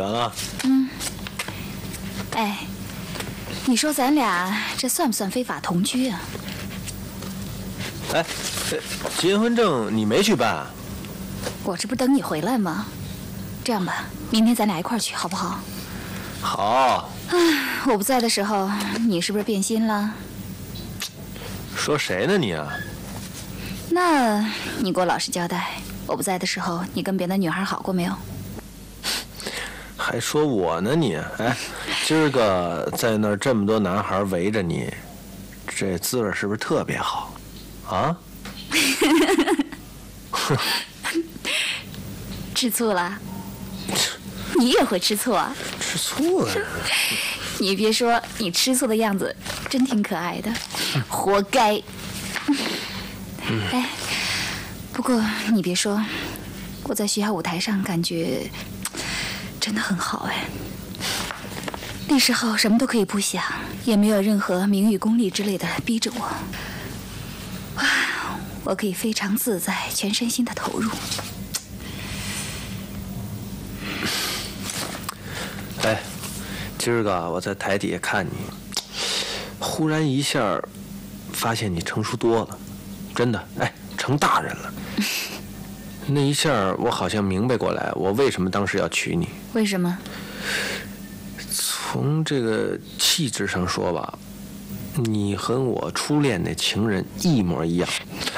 选了。哎，你说咱俩这算不算非法同居啊？哎，呃结婚证你没去办啊？我这不等你回来吗？这样吧，明天咱俩一块儿去，好不好？好，哎我不在的时候，你是不是变心了？说谁呢你啊？那你给我老实交代，我不在的时候，你跟别的女孩好过没有？还说我呢你？哎，今儿个在那儿这么多男孩围着你，这滋味是不是特别好？啊？吃醋了？你也会吃醋啊？吃醋了？你别说，你吃醋的样子真挺可爱的，活该。哎，不过你别说，我在学校舞台上感觉真的很好哎。那时候什么都可以不想，也没有任何名誉、功利之类的逼着我。哇，我可以非常自在，全身心的投入。哎，今儿个我在台底下看你，忽然一下发现你成熟多了，真的，哎，成大人了。那一下我好像明白过来，我为什么当时要娶你。为什么？从这个气质上说吧，你和我初恋那情人一模一样。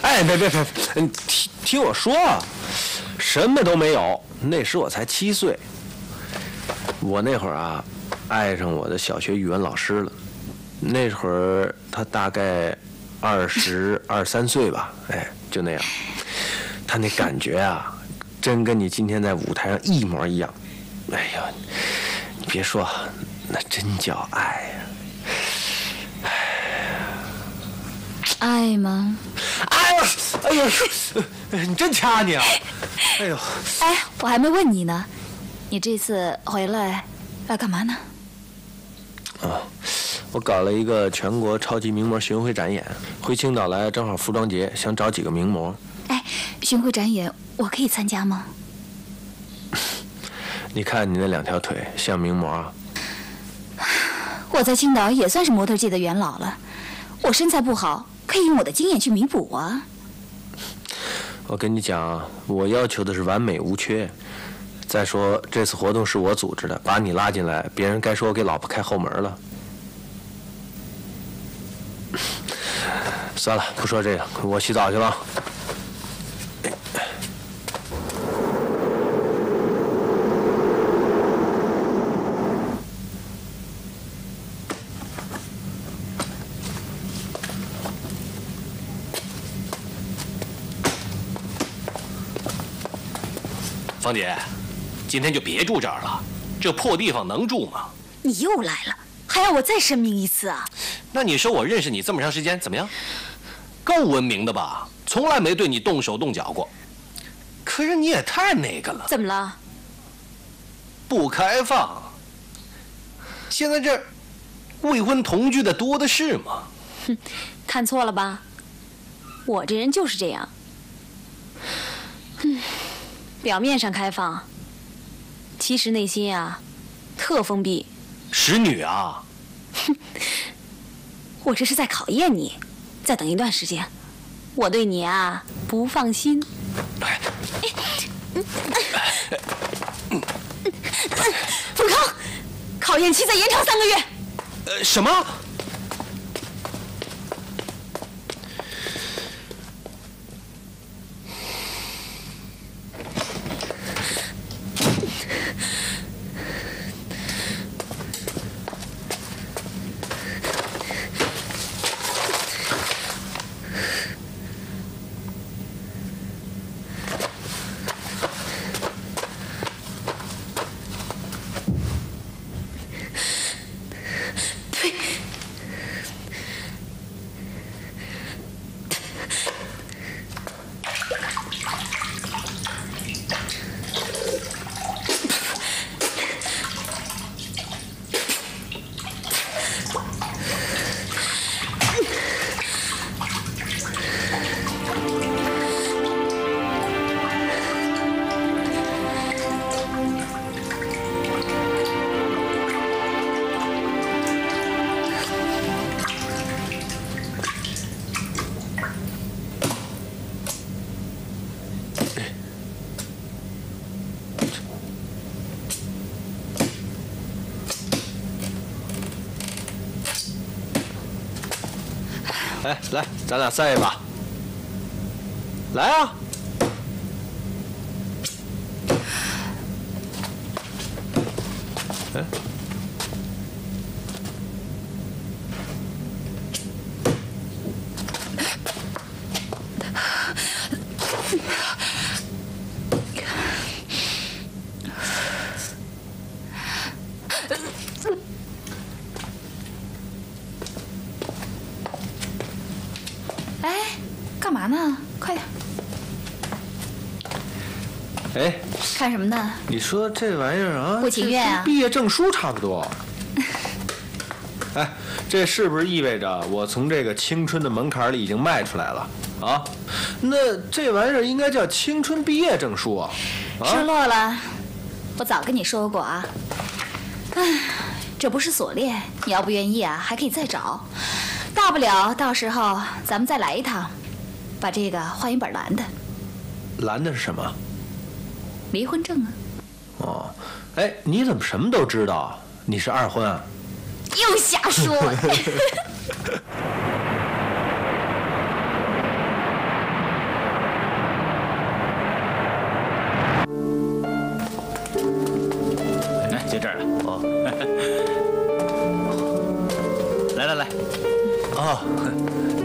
哎，别别别，你听听我说，什么都没有。那时我才七岁，我那会儿啊，爱上我的小学语文老师了。那会儿他大概二十二三岁吧，哎，就那样。他那感觉啊，真跟你今天在舞台上一模一样。哎呀，你别说，那真叫爱呀、爱吗？哎呦，哎呦，你真掐你啊！哎呦，哎，我还没问你呢，你这次回来要干嘛呢？啊我搞了一个全国超级名模巡回展演，回青岛来正好服装节，想找几个名模。哎，巡回展演我可以参加吗？你看你那两条腿像名模啊？我在青岛也算是模特界的元老了，我身材不好，可以用我的经验去弥补啊。我跟你讲，我要求的是完美无缺。再说这次活动是我组织的，把你拉进来，别人该说我给老婆开后门了。算了，不说这个，我洗澡去了。芳姐，今天就别住这儿了，这破地方能住吗？你又来了，还要我再声明一次啊？那你说我认识你这么长时间，怎么样？够文明的吧？从来没对你动手动脚过。可是你也太那个了，怎么了？不开放。现在这未婚同居的多的是嘛。看错了吧？我这人就是这样。嗯，表面上开放，其实内心啊，特封闭。使女啊，我这是在考验你，再等一段时间，我对你啊不放心。哎冯康，考验期再延长三个月。呃，什么？来，咱俩赛一把。来啊！哎，哎，干嘛呢？快点，哎，看什么呢？你说这玩意儿啊，不情愿啊毕业证书差不多。哎，这是不是意味着我从这个青春的门槛里已经迈出来了啊？那这玩意儿应该叫青春毕业证书啊！失啊，落了，我早跟你说过啊。唉，这不是锁链，你要不愿意啊，还可以再找。大不了到时候咱们再来一趟，把这个换一本蓝的蓝的是什么？离婚证啊。哦，哎，你怎么什么都知道？你是二婚啊？又瞎说。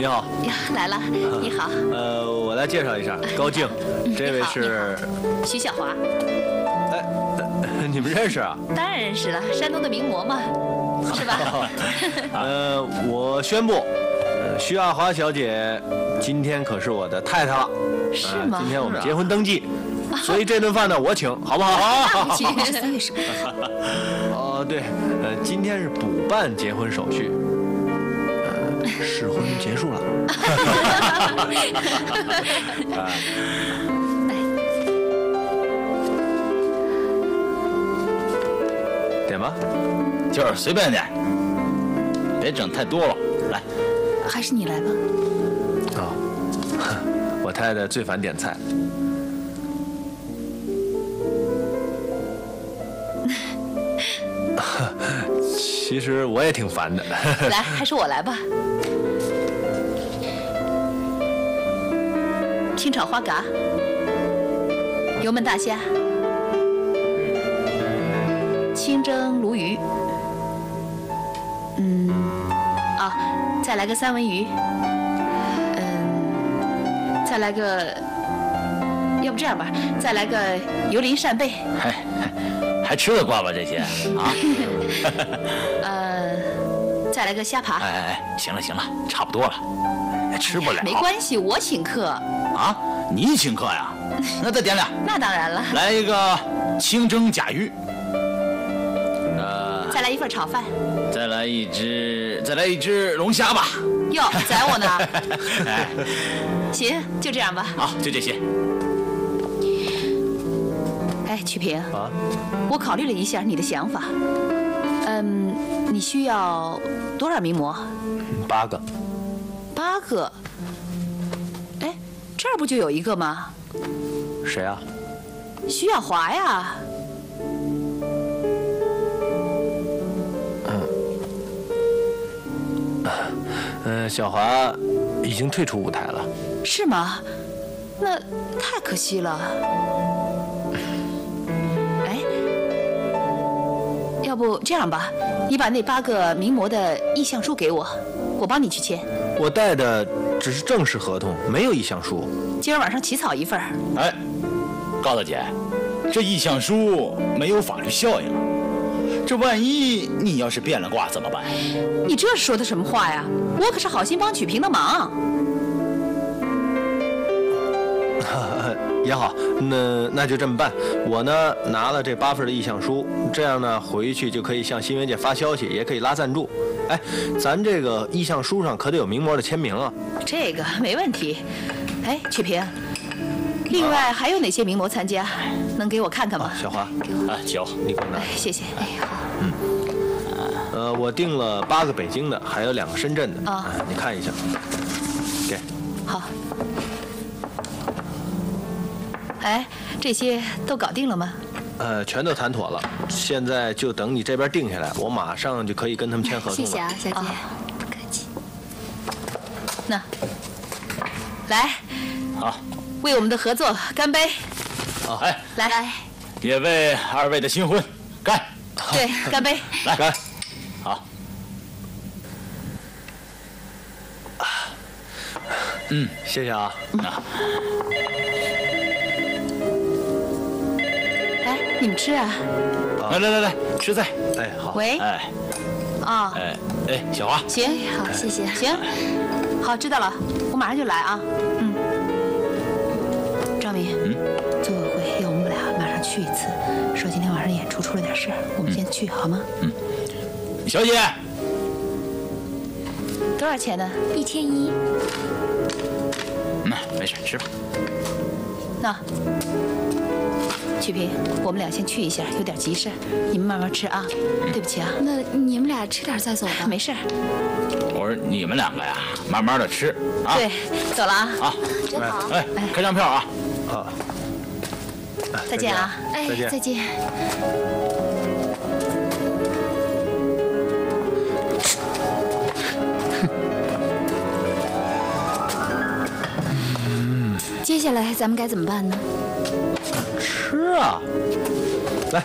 好，呀，来了，你好，呃，我来介绍一下，高静，这位是，徐小华，哎，呃你们认识啊？当然认识了，山东的名模嘛，是吧？呃，我宣布，呃徐亚华小姐今天可是我的太太了。是吗？呃今天我们结婚登记，所以这顿饭呢我请，好不好？那不行，是三月十八。哦，对，呃，今天是补办结婚手续，呃，试婚结束了。啊 点吧，就是随便点，别整太多了。来，还是你来吧。哦，我太太最烦点菜。其实我也挺烦的。来，还是我来吧。清炒花蛤，油焖大虾，清蒸鲈鱼，嗯，啊，再来个三文鱼，嗯，再来个，要不这样吧，再来个油淋扇贝，还吃得惯吧这些啊？呃，再来个虾爬。哎哎哎，行了行了，差不多了，哎吃不了。没关系，我请客。啊，你请客呀？那再点俩，那当然了，来一个清蒸甲鱼，呃，再来一份炒饭。再来一只，再来一只龙虾吧。哟，宰我呢？哎，行，就这样吧。好，就这些。哎，曲平，啊，我考虑了一下你的想法。嗯，你需要多少名模？八个。八个。哎，这儿不就有一个吗？谁啊？徐小华呀。嗯、小华已经退出舞台了。是吗？那太可惜了。不这样吧，你把那八个名模的意向书给我，我帮你去签。我带的只是正式合同，没有意向书。今儿晚上起草一份。哎，高大姐，这意向书没有法律效应，这万一你要是变了卦怎么办？你这是说的什么话呀？我可是好心帮曲平的忙。也好，那那就这么办。我呢拿了这八份的意向书，这样呢回去就可以向新闻界发消息，也可以拉赞助。哎，咱这个意向书上可得有名模的签名啊。这个 没问题。哎，曲平，另外还有哪些名模参加？能给我看看吗？小华，给我。啊，行，你给我拿哎。，谢谢。哎，好。呃，我订了八个北京的，还有两个深圳的。啊哎你看一下。哎，这些都搞定了吗？呃，全都谈妥了，现在就等你这边定下来，我马上就可以跟他们签合同了。谢谢啊，小姐。哦不客气。那，来，好，为我们的合作干杯！哎，来，来，也为二位的新婚干。对，干杯！来，干！好。嗯，谢谢啊。啊，来，你们吃啊。来来来来，吃菜。哎，好。喂，哎啊，哎哎，小华，行，好，谢谢。行，好，知道了，我马上就来啊。嗯，张明，嗯，组委会要我们俩马上去一次，说今天晚上演出出了点事儿，我们先去好吗？嗯小姐，多少钱呢？一千一。嗯，没事，吃吧。那，曲萍，我们俩先去一下，有点急事，你们慢慢吃啊。对不起啊，那你们俩吃点再走吧。没事儿。我说你们两个呀，慢慢的吃啊。对，走了啊，啊，真好。哎，开张票啊。啊。再见啊。哎再见，再见。接下来咱们该怎么办呢？吃啊！来，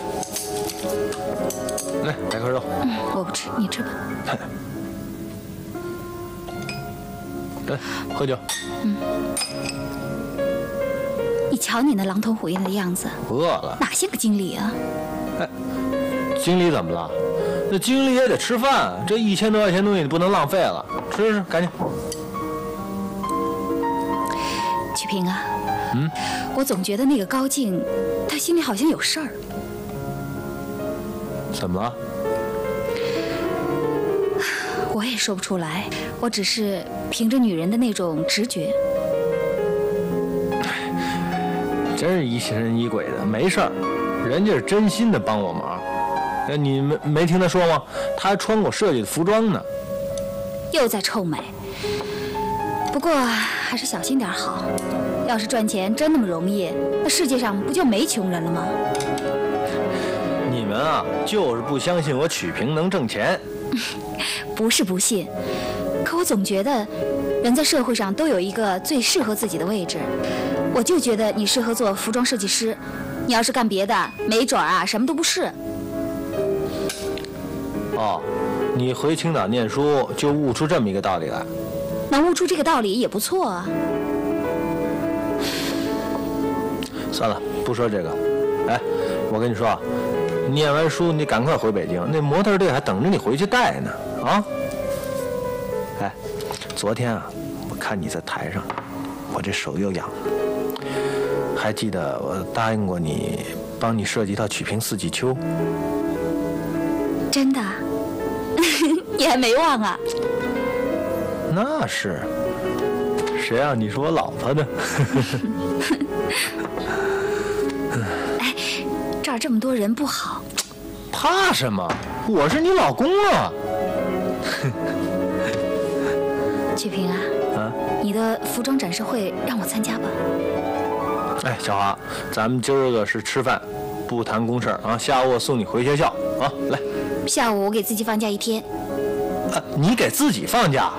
来来块肉。嗯，我不吃，你吃吧。来，喝酒。嗯你瞧你那狼吞虎咽的样子，饿了。哪像个经理啊？哎经理怎么了？那经理也得吃饭，这一千多块钱东西你不能浪费了，吃吃，赶紧。曲平啊，嗯，我总觉得那个高静，她心里好像有事儿。怎么了？我也说不出来，我只是凭着女人的那种直觉。真是疑神疑鬼的，没事儿，人家是真心的帮我忙。哎，你没没听他说吗？他还穿过设计的服装呢。又在臭美。不过还是小心点好。要是赚钱真那么容易，那世界上不就没穷人了吗？你们啊，就是不相信我曲平能挣钱。不是不信，可我总觉得，人在社会上都有一个最适合自己的位置。我就觉得你适合做服装设计师，你要是干别的，没准儿啊什么都不是。哦，你回青岛念书就悟出这么一个道理来。能悟出这个道理也不错啊。算了，不说这个。哎，我跟你说啊，念完书你赶快回北京，那模特队还等着你回去带呢。啊！哎，昨天啊，我看你在台上，我这手又痒了。还记得我答应过你，帮你设计一套曲屏四季秋。真的？你还没忘啊？那是，谁让你是我老婆呢？这么多人不好。怕什么？我是你老公啊！曲萍啊，啊，你的服装展示会让我参加吧。哎，小华，咱们今儿个是吃饭，不谈公事儿啊。下午我送你回学校啊，来。下午我给自己放假一天。啊，你给自己放假？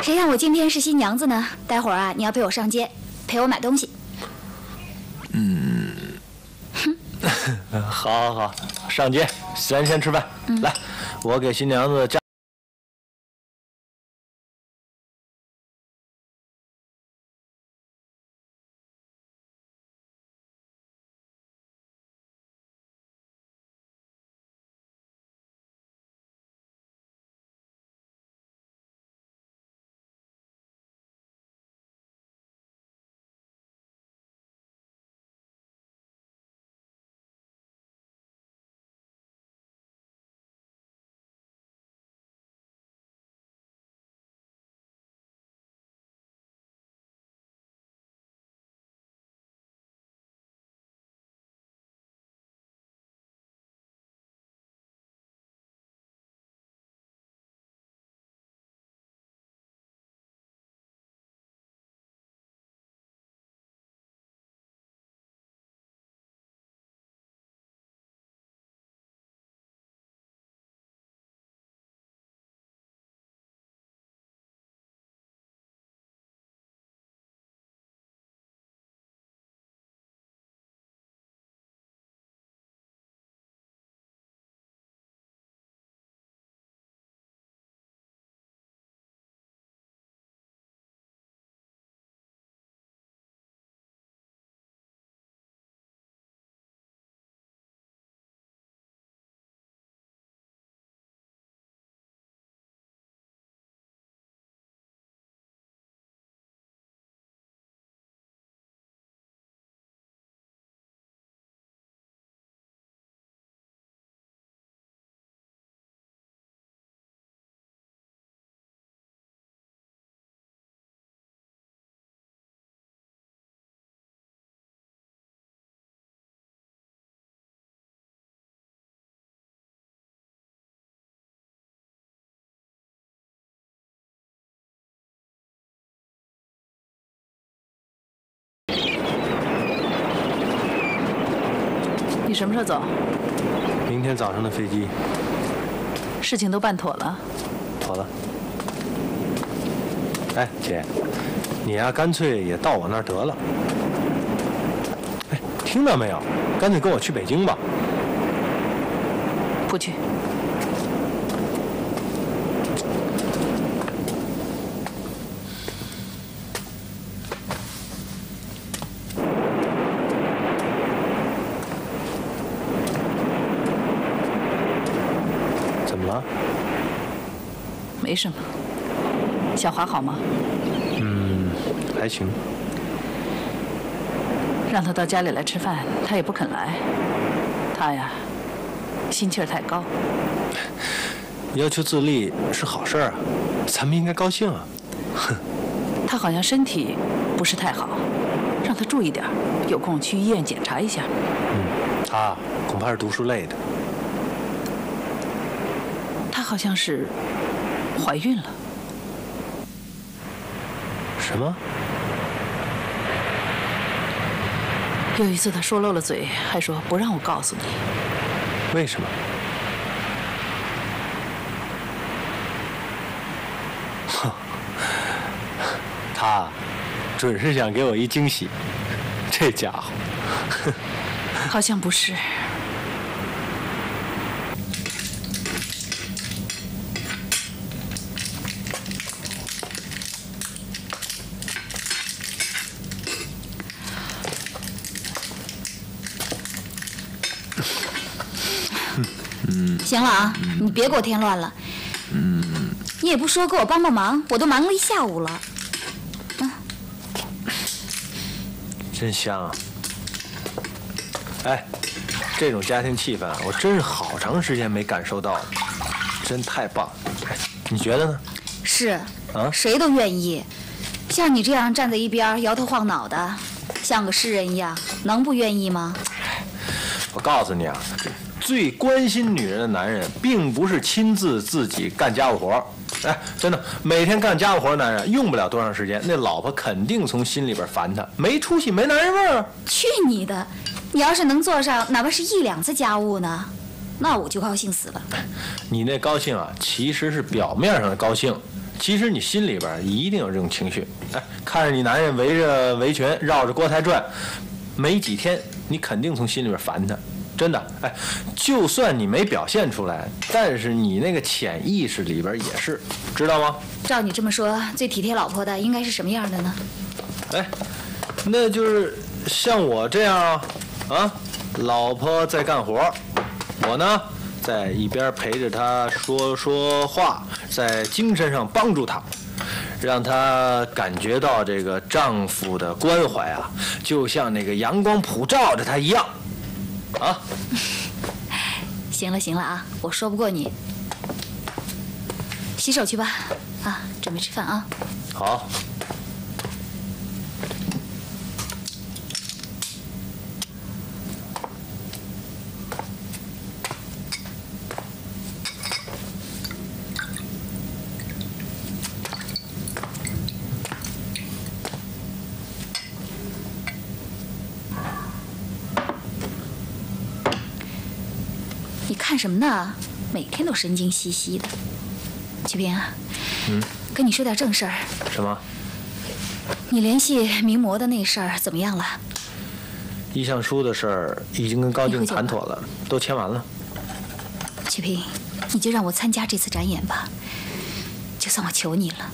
谁让我今天是新娘子呢？待会儿啊，你要陪我上街，陪我买东西。好，好，好，上街，咱先吃饭。来，我给新娘子加。什么时候走？明天早上的飞机，事情都办妥了。妥了。哎，姐，你呀、干脆也到我那儿得了。哎，听到没有？干脆跟我去北京吧。不去。怎么了？没什么。小华好吗？嗯还行。让他到家里来吃饭，他也不肯来。他呀，心气儿太高。要求自立是好事儿啊，咱们应该高兴啊。哼他好像身体不是太好，让他注意点儿，有空去医院检查一下。嗯他恐怕是读书累的。他好像是怀孕了。什么？有一次他说漏了嘴，还说不让我告诉你。为什么？哼，他准是想给我一惊喜，这家伙。好像不是。行了啊，你别给我添乱了。嗯，你也不说给我帮帮忙，我都忙了一下午了。嗯真香啊！哎，这种家庭气氛啊我真是好长时间没感受到了，真太棒了。哎你觉得呢？是，啊谁都愿意。像你这样站在一边摇头晃脑的，像个诗人一样，能不愿意吗？我告诉你啊，最关心女人的男人，并不是亲自自己干家务活儿。哎，真的，每天干家务活儿的男人用不了多长时间，那老婆肯定从心里边烦他，没出息，没男人味儿啊。去你的！你要是能做上哪怕是一两次家务呢，那我就高兴死了。你那高兴啊，其实是表面上的高兴，其实你心里边一定有这种情绪。哎，看着你男人围着围裙绕着锅台转，没几天，你肯定从心里边烦他。真的，哎，就算你没表现出来，但是你那个潜意识里边也是，知道吗？照你这么说，最体贴老婆的应该是什么样的呢？哎，那就是像我这样啊，啊，老婆在干活，我呢在一边陪着她说说话，在精神上帮助她，让她感觉到这个丈夫的关怀啊，就像那个阳光普照着她一样，啊，行了行了啊，我说不过你。洗手去吧，啊，准备吃饭啊。好。你看什么呢？每天都神经兮兮的。曲平啊，嗯，跟你说点正事儿。什么？你联系名模的那事儿怎么样了？意向书的事儿已经跟高静谈妥了，都签完了。曲平，你就让我参加这次展演吧，就算我求你了。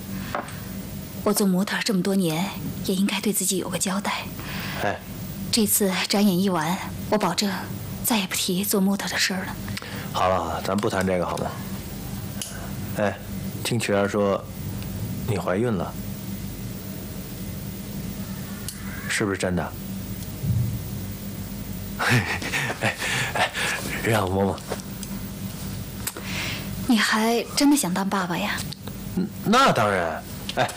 我做模特这么多年，也应该对自己有个交代。哎，这次展演一完，我保证再也不提做模特的事儿了。好了好了，咱不谈这个好吗？哎，听曲儿说，你怀孕了，是不是真的？哎哎，让我摸摸。你还真的想当爸爸呀？那当然，哎，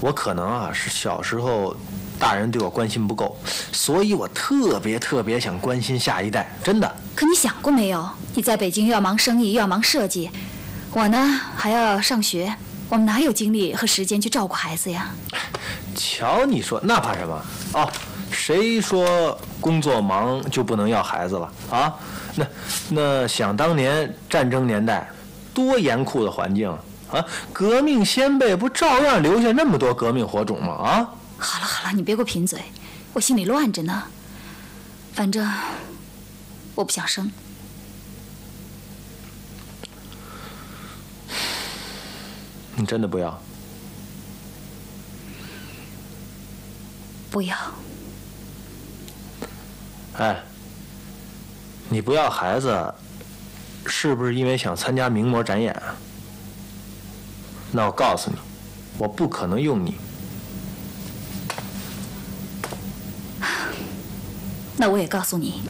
我可能啊是小时候大人对我关心不够，所以我特别特别想关心下一代，真的。可你想过没有？你在北京又要忙生意，又要忙设计，我呢还要上学，我们哪有精力和时间去照顾孩子呀？瞧你说，那怕什么？哦，谁说工作忙就不能要孩子了啊？那那想当年战争年代，多严酷的环境啊！革命先辈不照样留下那么多革命火种吗？啊！好了好了，你别给我贫嘴，我心里乱着呢。反正我不想生。你真的不要？不要。哎，你不要孩子，是不是因为想参加名模展演？那我告诉你，我不可能用你。那我也告诉你，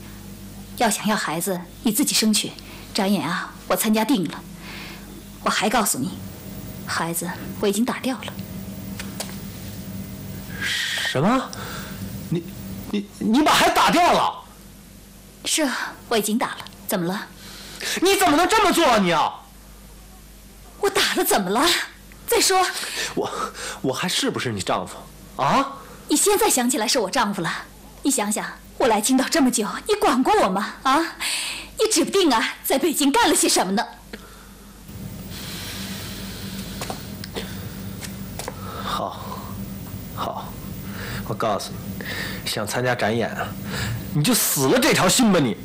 要想要孩子，你自己生去。展演啊，我参加定了。我还告诉你，孩子我已经打掉了。什么？你你你把孩子打掉了？是啊，我已经打了。怎么了？你怎么能这么做啊你啊？我打了怎么了？再说，我我还是不是你丈夫啊？你现在想起来是我丈夫了？你想想，我来青岛这么久，你管过我吗？啊？你指不定啊，在北京干了些什么呢？好，好，我告诉你，想参加展演啊，你就死了这条心吧你！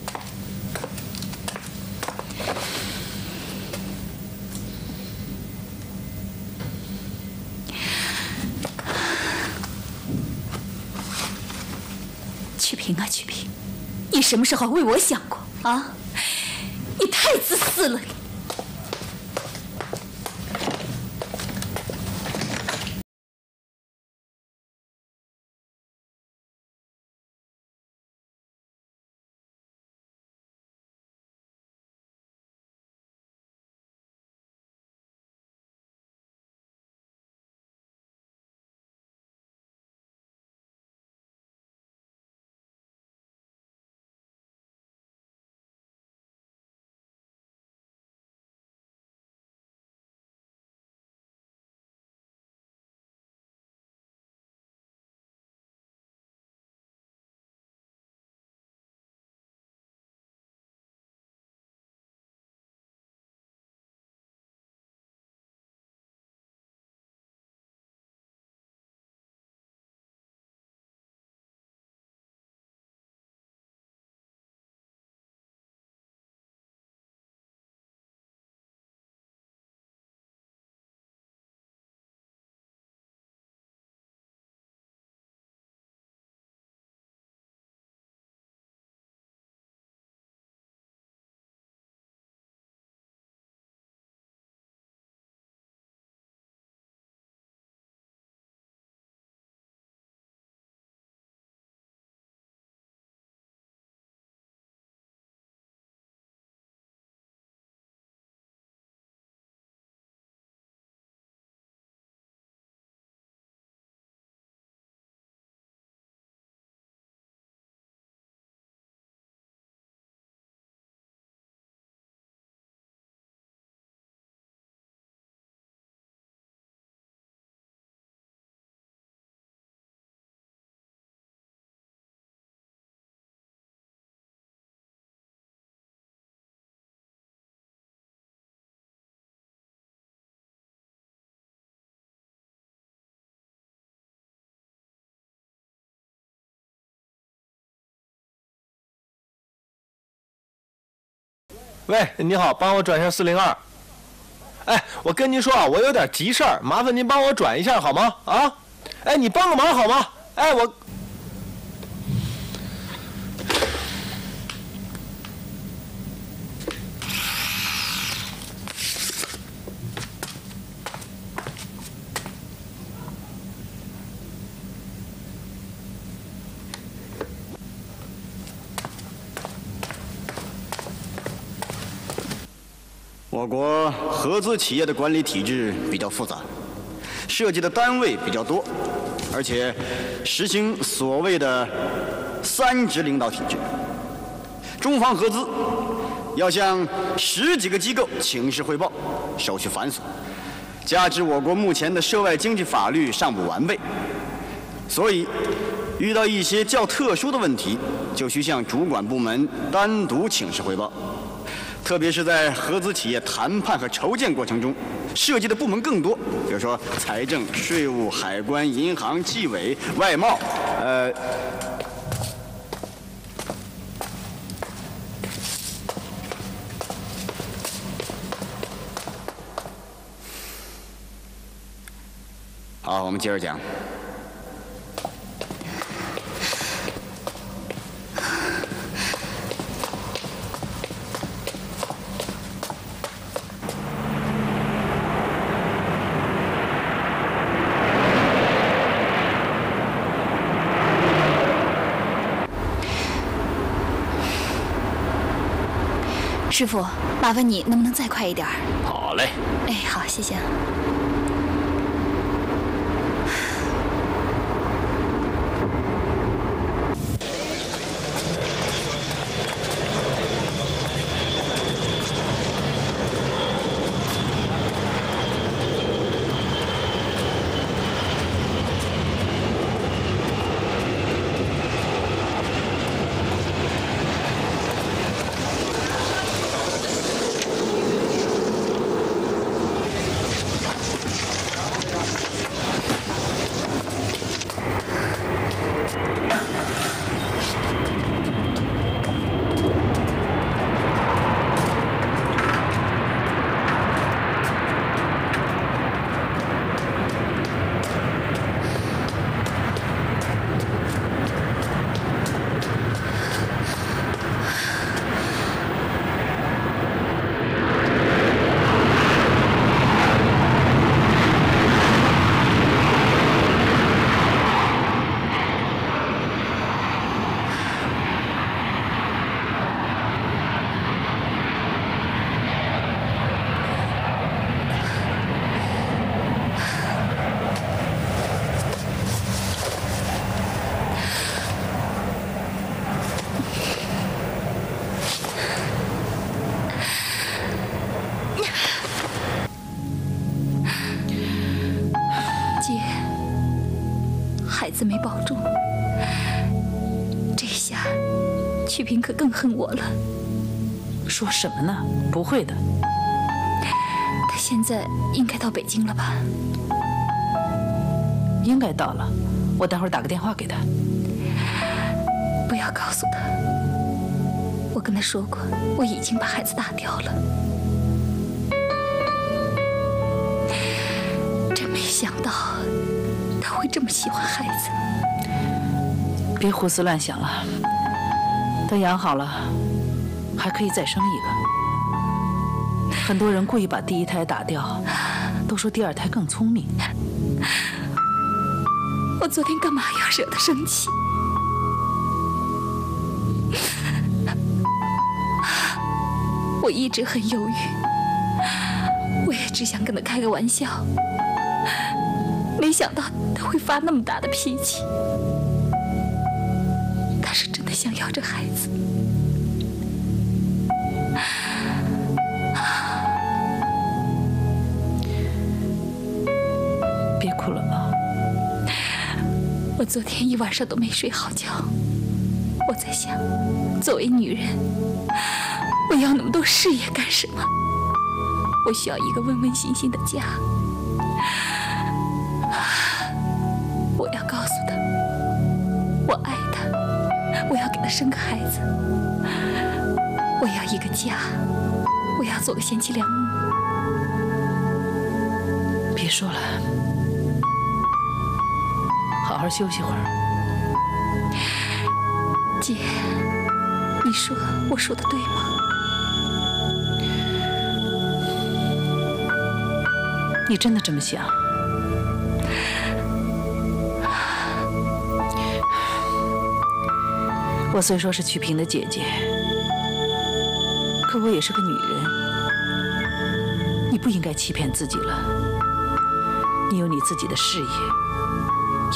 曲平啊，曲平，你什么时候为我想过啊？你太自私了！喂，你好，帮我转一下四零二。哎，我跟您说啊，我有点急事儿，麻烦您帮我转一下好吗？啊，哎，你帮个忙好吗？哎，我。我国合资企业的管理体制比较复杂，涉及的单位比较多，而且实行所谓的“三职领导体制”。中方合资要向十几个机构请示汇报，手续繁琐，加之我国目前的涉外经济法律尚不完备，所以遇到一些较特殊的问题，就需向主管部门单独请示汇报。特别是在合资企业谈判和筹建过程中，涉及的部门更多，比如说财政、税务、海关、银行、纪委、外贸，呃。好，我们接着讲。师傅，麻烦你能不能再快一点？好嘞。哎，好，谢谢。孩曲平可更恨我了。说什么呢？不会的。他现在应该到北京了吧？应该到了。我待会儿打个电话给他。不要告诉他，我跟他说过，我已经把孩子打掉了。真没想到。他会这么喜欢孩子？别胡思乱想了。养好了，还可以再生一个。很多人故意把第一胎打掉，都说第二胎更聪明。我昨天干嘛要惹他生气？我一直很犹豫，我也只想跟他开个玩笑。没想到他会发那么大的脾气，想要这孩子。别哭了啊！我昨天一晚上都没睡好觉，我在想，作为女人，我要那么多事业干什么？我需要一个温温馨馨的家。生个孩子，我要一个家，我要做个贤妻良母。别说了，好好休息会儿。姐，你说我说的对吗？你真的这么想？我虽说是曲萍的姐姐，可我也是个女人。你不应该欺骗自己了。你有你自己的事业，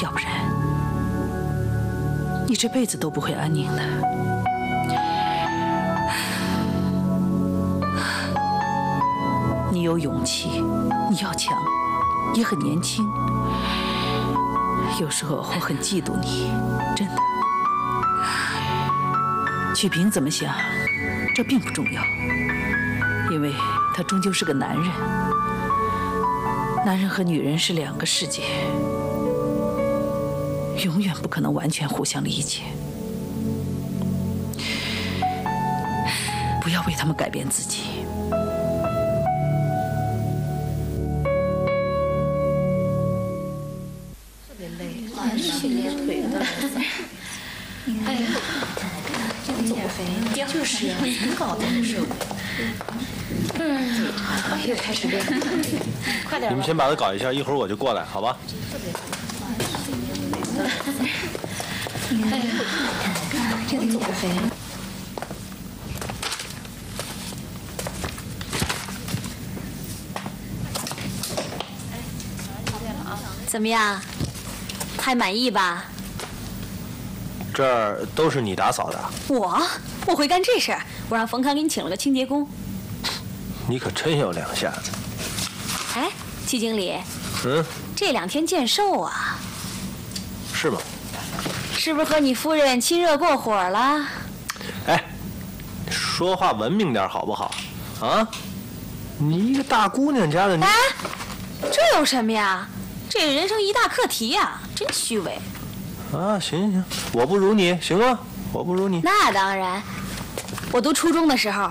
要不然你这辈子都不会安宁的。你有勇气，你要强，也很年轻。有时候我很嫉妒你，真的。许平怎么想，这并不重要，因为他终究是个男人。男人和女人是两个世界，永远不可能完全互相理解。不要为他们改变自己。你们先把它搞一下，一会儿我就过来，好吧？哎呀，这个减肥。怎么样？还满意吧？这儿都是你打扫的，我我会干这事儿，我让冯康给你请了个清洁工。你可真有两下子。哎，季经理，嗯，这两天见瘦啊，是吗？是不是和你夫人亲热过火了？哎，说话文明点好不好？啊，你一个大姑娘家的，你哎，这有什么呀？这人生一大课题呀，真虚伪。啊，行行行，我不如你，行吗？我不如你。那当然，我读初中的时候，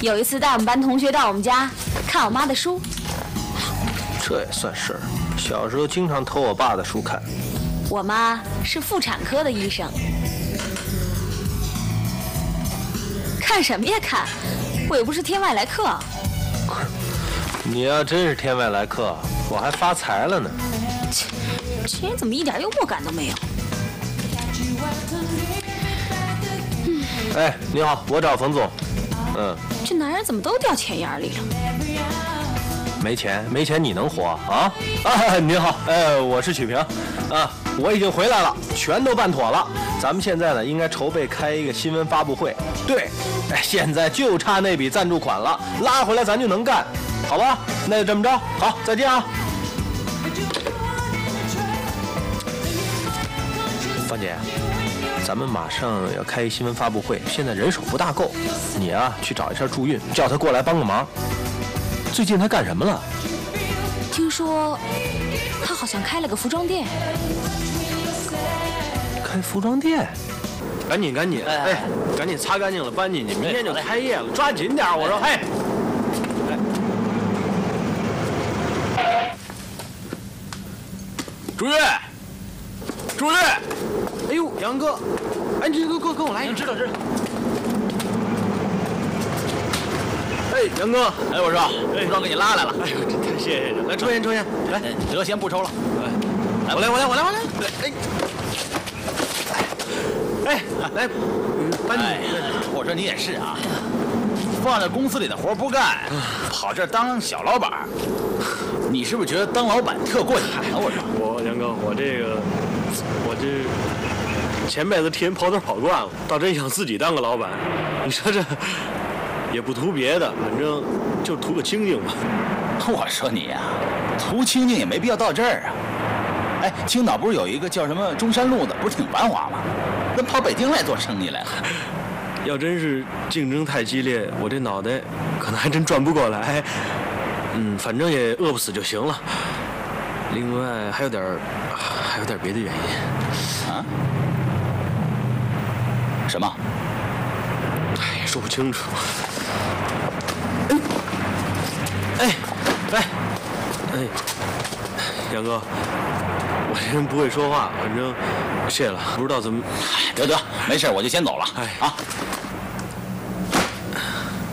有一次带我们班同学到我们家看我妈的书，这也算事儿。小时候经常偷我爸的书看。我妈是妇产科的医生，看什么呀看？我又不是天外来客。你要真是天外来客，我还发财了呢。切这人怎么一点幽默感都没有？哎，你好，我找冯总。嗯，这男人怎么都掉钱眼里了？没钱，没钱你能活啊？啊，您好，呃，我是曲平，啊，我已经回来了，全都办妥了。咱们现在呢，应该筹备开一个新闻发布会。对，哎，现在就差那笔赞助款了，拉回来咱就能干，好吧？那就这么着，好，再见啊。咱们马上要开一新闻发布会，现在人手不大够，你啊去找一下祝韵，叫他过来帮个忙。最近他干什么了？听说他好像开了个服装店。开服装店？赶紧赶紧，哎，赶紧擦干净了搬进去，明天就开业了，抓紧点！我说，嘿。朱月，朱月，哎呦，杨哥，哎，你跟跟跟我来，知道知道。哎，杨哥，哎，我说，服装给你拉来了。哎呦，太谢谢了，来抽烟抽烟，来，得先不抽了。来，我来我来我来我来，哎。哎，来，搬你。我说你也是啊，放在公司里的活不干，跑这当小老板，你是不是觉得当老板特过瘾啊？我说，我杨哥，我这个，我这前辈子替人跑腿跑惯了，倒真想自己当个老板。你说这也不图别的，反正就图个清静吧。我说你呀，图清静也没必要到这儿啊。哎，青岛不是有一个叫什么中山路的，不是挺繁华吗？那跑北京来做生意来了。要真是竞争太激烈，我这脑袋可能还真转不过来。嗯，反正也饿不死就行了。另外还有点，还有点别的原因。啊？什么？哎，也说不清楚。哎，哎，哎，杨哥，我这人不会说话，反正谢了，不知道怎么。得得，没事，我就先走了。哎啊，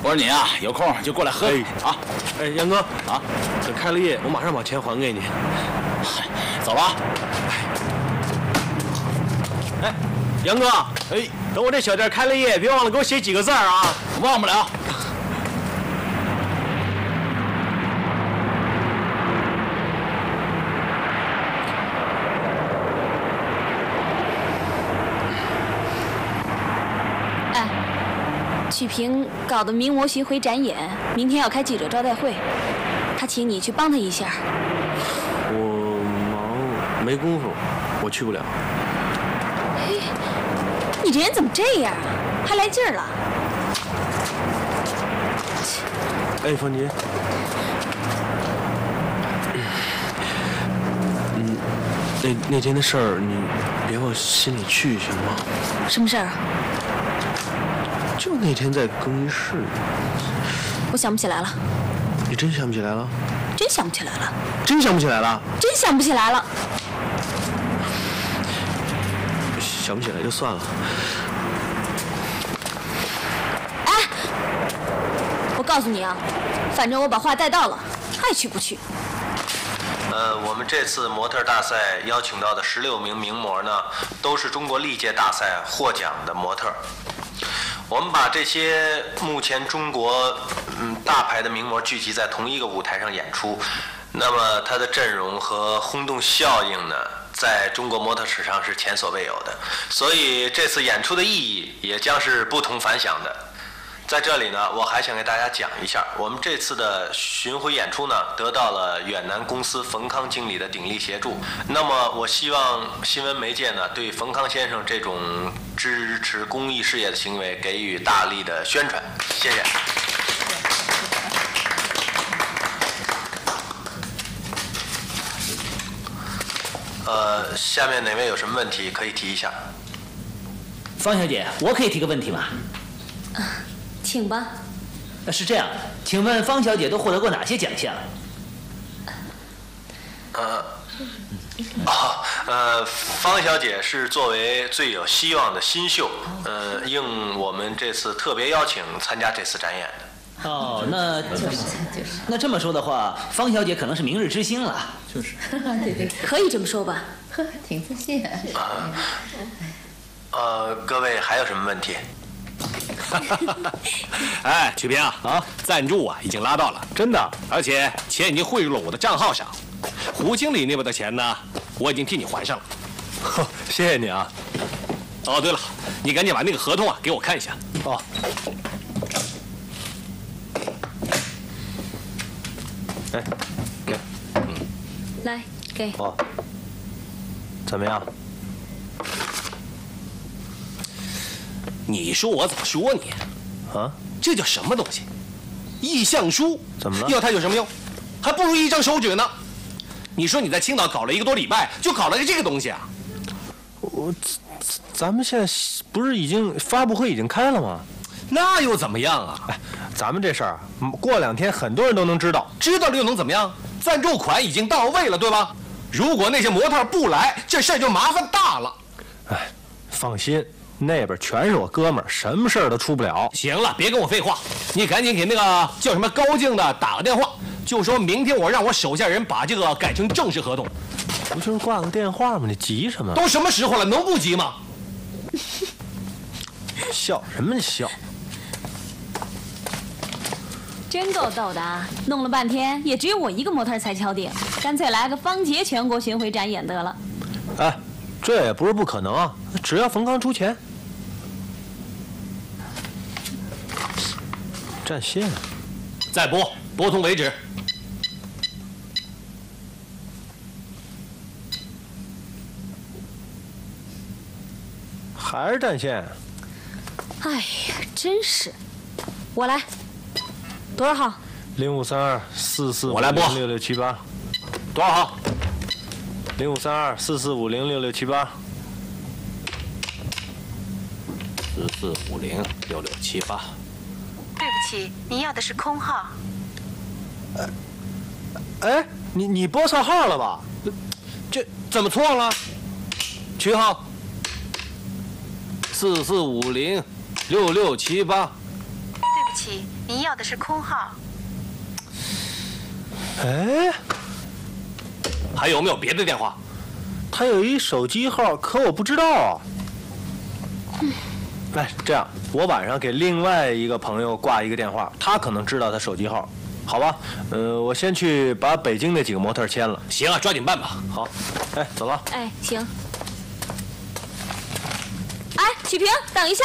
我说你啊，有空就过来喝哎啊。哎，杨哥啊，等开了业，我马上把钱还给你。嗨，走了啊。杨哥，哎，等我这小店开了业，别忘了给我写几个字儿啊。忘不了。哎，曲平搞的名模巡回展演，明天要开记者招待会，他请你去帮他一下。我忙，没工夫，我去不了。你这人怎么这样啊？还来劲儿了？哎，凤姐，嗯，那那天的事儿你别往心里去，行吗？什么事儿啊？就那天在更衣室，我想不起来了，你真想不起来了？真想不起来了，真想不起来了？真想不起来了。想不起来就算了。哎我告诉你啊，反正我把话带到了，爱去不去。呃，我们这次模特大赛邀请到的十六名名模呢，都是中国历届大赛获奖的模特。我们把这些目前中国嗯大牌的名模聚集在同一个舞台上演出，那么它的阵容和轰动效应呢，在中国模特史上是前所未有的，所以这次演出的意义也将是不同凡响的。在这里呢，我还想给大家讲一下，我们这次的巡回演出呢，得到了远南公司冯康经理的鼎力协助。那么，我希望新闻媒介呢，对冯康先生这种支持公益事业的行为给予大力的宣传。谢谢。呃，下面哪位有什么问题可以提一下？方小姐，我可以提个问题吗？请吧。呃是这样，请问方小姐都获得过哪些奖项？呃，哦，呃，方小姐是作为最有希望的新秀，呃，应我们这次特别邀请参加这次展演的。哦，那就是就是那这么说的话，方小姐可能是明日之星了。就是，对对，可以这么说吧。呵，挺自信。啊呃，各位还有什么问题？哎，曲平啊，赞助啊已经拉到了，真的，而且钱已经汇入了我的账号上。胡经理那边的钱呢，我已经替你还上了。呵谢谢你啊。哦，对了，你赶紧把那个合同啊给我看一下。哦。哎，给。嗯来，给。哦。怎么样？你说我怎么说你？啊？这叫什么东西？意向书？怎么了？要它有什么用？还不如一张手纸呢。你说你在青岛搞了一个多礼拜，就搞了个这个东西啊？我，咱们现在不是已经发布会已经开了吗？那又怎么样啊？哎，咱们这事儿过两天很多人都能知道，知道了又能怎么样？赞助款已经到位了，对吧？如果那些模特不来，这事儿就麻烦大了。哎，放心。那边全是我哥们儿，什么事儿都出不了。行了，别跟我废话，你赶紧给那个叫什么高静的打个电话，就说明天我让我手下人把这个改成正式合同。不就是挂个电话吗？你急什么？都什么时候了，能不急吗？笑什么笑？真够逗的啊！弄了半天也只有我一个模特才敲定，干脆来个方杰全国巡回展演得了。哎，这也不是不可能啊，只要冯刚出钱。占线，再拨，拨通为止。还是占线。哎呀，真是！我来，多少号？零五三二四四我来拨六六七八。多少号？零五三二四四五零六六七八。四四五零六六七八。对不起，您要的是空号。哎，你你拨错号了吧？这怎么错了？区号四四五零六六七八。对不起，您要的是空号。哎，还有没有别的电话？他有一手机号，可我不知道啊。来，这样，我晚上给另外一个朋友挂一个电话，他可能知道他手机号，好吧？呃，我先去把北京那几个模特签了。行啊，抓紧办吧。好，哎，走了。哎，行。哎，曲平，等一下。